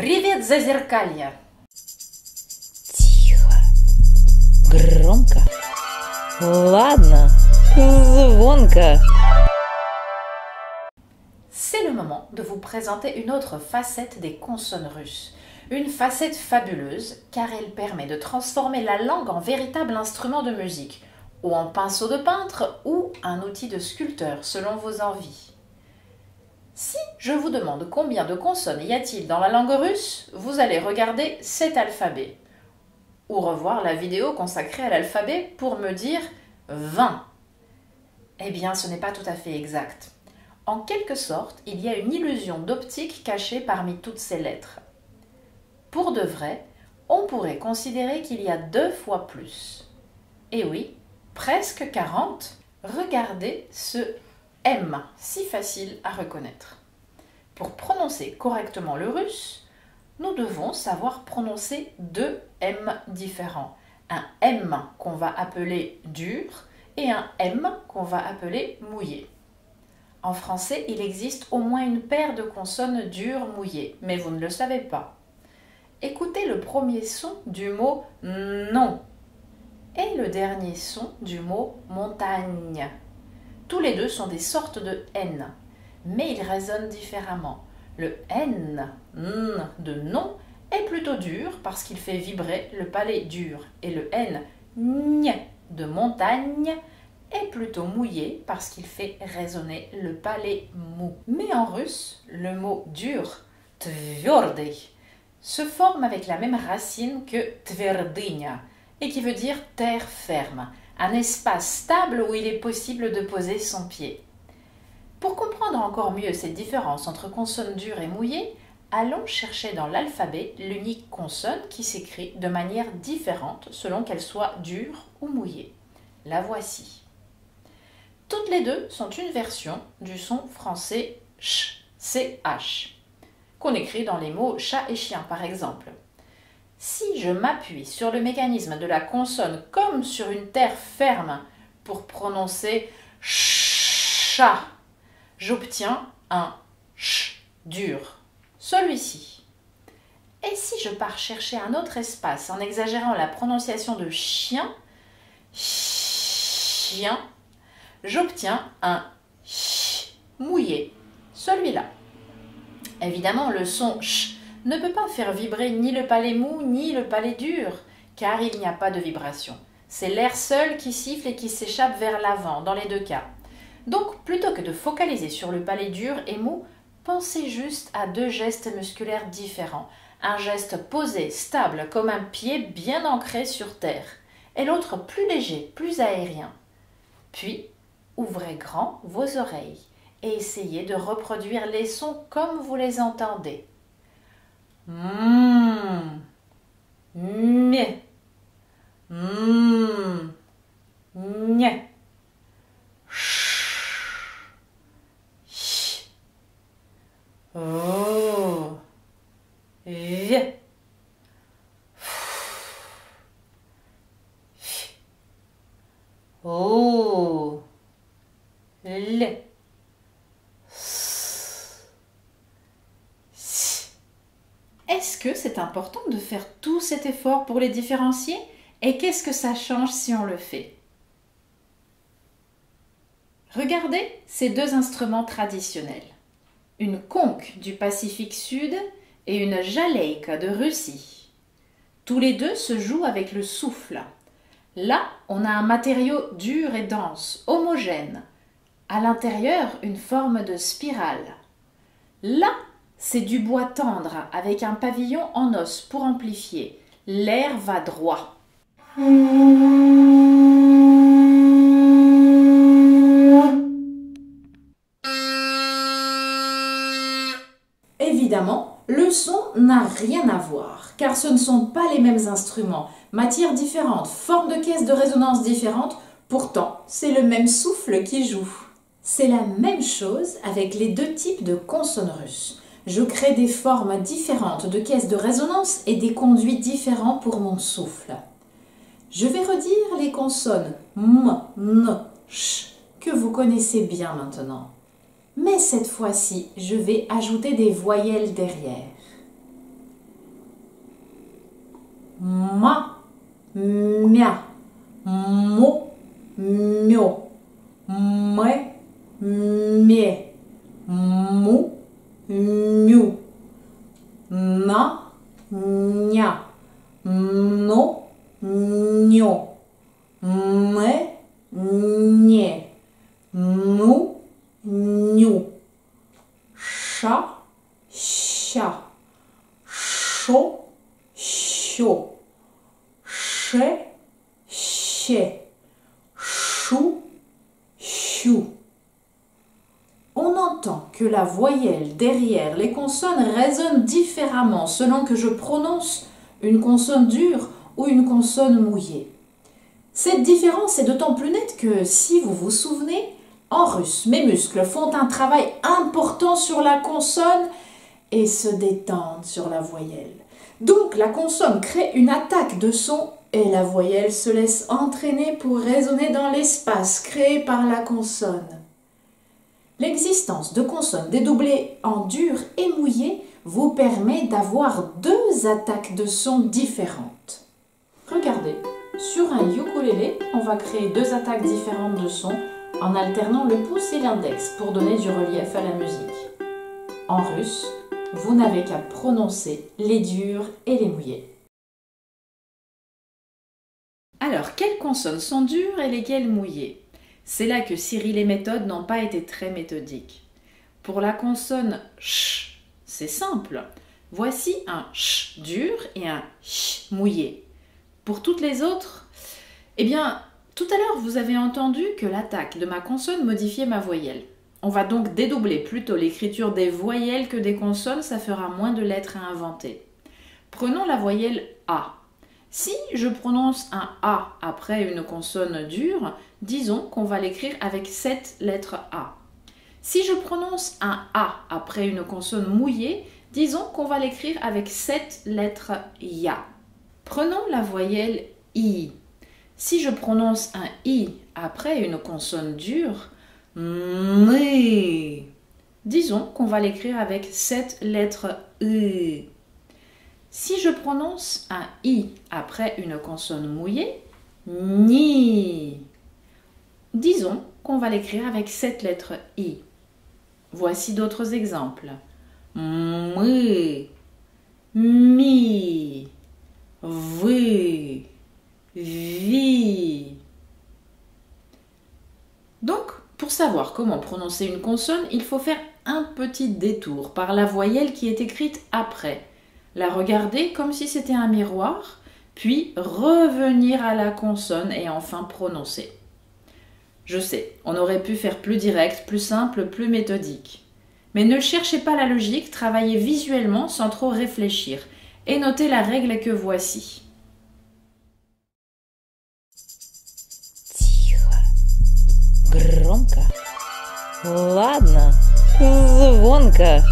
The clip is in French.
Привет, зазеркалье! Тихо. Громко. Ладно. Звонко. C'est le moment de vous présenter une autre facette des consonnes russes. Une facette fabuleuse car elle permet de transformer la langue en véritable instrument de musique, ou en pinceau de peintre, ou un outil de sculpteur selon vos envies. Si je vous demande combien de consonnes y a-t-il dans la langue russe, vous allez regarder cet alphabet. Ou revoir la vidéo consacrée à l'alphabet pour me dire 20. Eh bien, ce n'est pas tout à fait exact. En quelque sorte, il y a une illusion d'optique cachée parmi toutes ces lettres. Pour de vrai, on pourrait considérer qu'il y a deux fois plus. Et oui, presque 40. Regardez ce M, si facile à reconnaître. Pour prononcer correctement le russe, nous devons savoir prononcer deux M différents. Un M qu'on va appeler dur et un M qu'on va appeler mouillé. En français, il existe au moins une paire de consonnes dures mouillées, mais vous ne le savez pas. Écoutez le premier son du mot non et le dernier son du mot montagne. Tous les deux sont des sortes de N, mais ils résonnent différemment. Le N de non est plutôt dur parce qu'il fait vibrer le palais dur et le N de montagne est plutôt mouillé parce qu'il fait résonner le palais mou. Mais en russe, le mot dur, tvrdy, se forme avec la même racine que tverdynia et qui veut dire terre ferme, un espace stable où il est possible de poser son pied. Pour comprendre encore mieux cette différence entre consonnes dures et mouillées, allons chercher dans l'alphabet l'unique consonne qui s'écrit de manière différente selon qu'elle soit dure ou mouillée. La voici. Toutes les deux sont une version du son français ch, ch, qu'on écrit dans les mots chat et chien par exemple. Si je m'appuie sur le mécanisme de la consonne comme sur une terre ferme pour prononcer chat, j'obtiens un ch dur, celui-ci. Et si je pars chercher un autre espace en exagérant la prononciation de chien, chien, j'obtiens un ch mouillé, celui-là. Évidemment, le son ch ne peut pas faire vibrer ni le palais mou ni le palais dur, car il n'y a pas de vibration. C'est l'air seul qui siffle et qui s'échappe vers l'avant, dans les deux cas. Donc, plutôt que de focaliser sur le palais dur et mou, pensez juste à deux gestes musculaires différents. Un geste posé, stable, comme un pied bien ancré sur terre, et l'autre plus léger, plus aérien. Puis, ouvrez grand vos oreilles et essayez de reproduire les sons comme vous les entendez. 嗯。Important de faire tout cet effort pour les différencier Et qu'est-ce que ça change si on le fait Regardez ces deux instruments traditionnels. Une conque du Pacifique Sud et une jaleika de Russie. Tous les deux se jouent avec le souffle. Là, on a un matériau dur et dense, homogène. À l'intérieur, une forme de spirale. Là, c'est du bois tendre avec un pavillon en os pour amplifier. L'air va droit. Évidemment, le son n'a rien à voir, car ce ne sont pas les mêmes instruments, matières différentes, formes de caisses de résonance différentes, pourtant c'est le même souffle qui joue. C'est la même chose avec les deux types de consonnes russes je crée des formes différentes de caisses de résonance et des conduits différents pour mon souffle. Je vais redire les consonnes M, N, Ch que vous connaissez bien maintenant. Mais cette fois-ci, je vais ajouter des voyelles derrière. Ma, mia, mo, mio, me, que la voyelle derrière les consonnes résonne différemment selon que je prononce une consonne dure ou une consonne mouillée. Cette différence est d'autant plus nette que, si vous vous souvenez, en russe, mes muscles font un travail important sur la consonne et se détendent sur la voyelle. Donc la consonne crée une attaque de son et la voyelle se laisse entraîner pour résonner dans l'espace créé par la consonne. L'existence de consonnes dédoublées en dur et mouillé vous permet d'avoir deux attaques de son différentes. Regardez, sur un ukulélé, on va créer deux attaques différentes de son en alternant le pouce et l'index pour donner du relief à la musique. En russe, vous n'avez qu'à prononcer les durs et les mouillés. Alors, quelles consonnes sont dures et lesquelles mouillées? C'est là que Cyril et méthodes n'ont pas été très méthodiques. Pour la consonne ch, c'est simple. Voici un ch dur et un ch mouillé. Pour toutes les autres, eh bien, tout à l'heure, vous avez entendu que l'attaque de ma consonne modifiait ma voyelle. On va donc dédoubler plutôt l'écriture des voyelles que des consonnes, ça fera moins de lettres à inventer. Prenons la voyelle A. Si je prononce un A après une consonne dure, disons qu'on va l'écrire avec cette lettre A. Si je prononce un A après une consonne mouillée, disons qu'on va l'écrire avec cette lettre Ya. Prenons la voyelle I. Si je prononce un I après une consonne dure, disons qu'on va l'écrire avec cette lettre E. Si je prononce un i après une consonne mouillée, ni. Disons qu'on va l'écrire avec cette lettre i. Voici d'autres exemples. Mi, mi, vi, vi. Donc, pour savoir comment prononcer une consonne, il faut faire un petit détour par la voyelle qui est écrite après la regarder comme si c'était un miroir, puis revenir à la consonne et enfin prononcer. Je sais, on aurait pu faire plus direct, plus simple, plus méthodique. Mais ne cherchez pas la logique, travaillez visuellement sans trop réfléchir et notez la règle que voici. Громко. Ладно. Звонко.